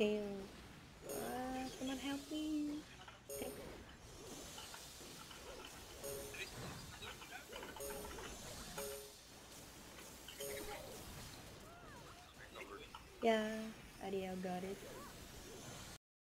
Kale. Uh, someone help me. Yeah, Ariel got it.